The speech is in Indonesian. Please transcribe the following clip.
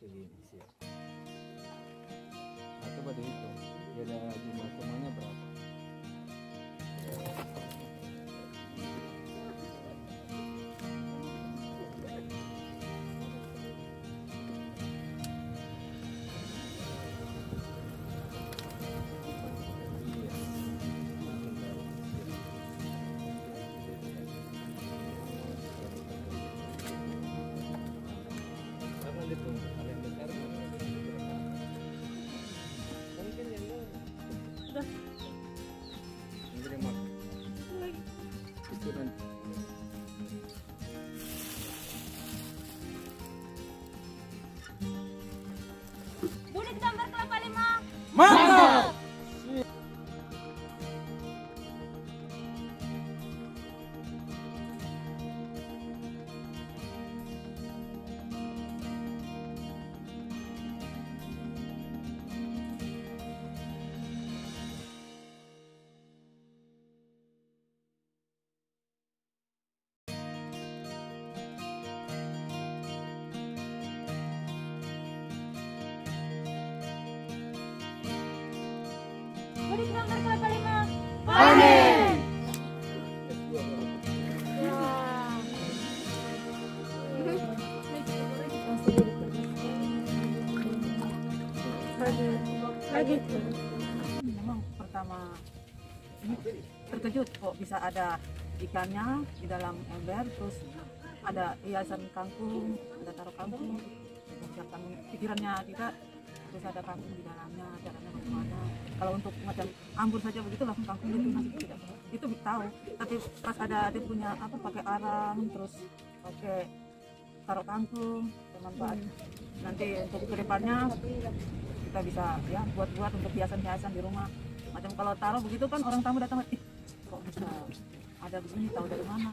selintir nah coba dihitung jadi jumlah semuanya berapa? Iya. Memang pertama. Terkejut kok bisa ada ikannya di dalam ember terus ada hiasan kangkung ada taruh kangkung. Pikirannya kita terus ada kangkung di dalamnya caranya bagaimana kalau untuk macam ambur saja begitu langsung kangkung itu masih tidak itu tahu. Tapi pas ada dia punya apa pakai arang terus pakai taruh kangkung bermanfaat. Nanti untuk ke depannya kita bisa ya buat-buat untuk hiasan-hiasan di rumah. Macam kalau taruh begitu kan orang tamu datang ih kok bisa? Ada begini tahu dari mana